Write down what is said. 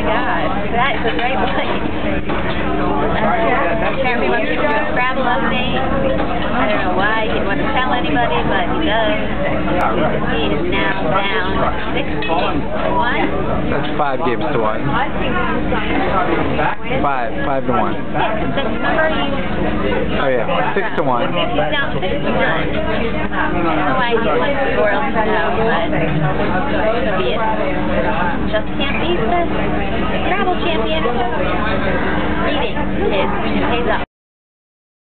my God, that is a great. Uh, Jeremy wants to do a update. I don't know why he to tell anybody, but he does. He is now down six to one. That's five games to one. Five, five to one. Six, six number. Oh yeah, six to one. He's down six to one. I don't know why he wants the world to know, but so be it. Just can't beat Scrabble champion.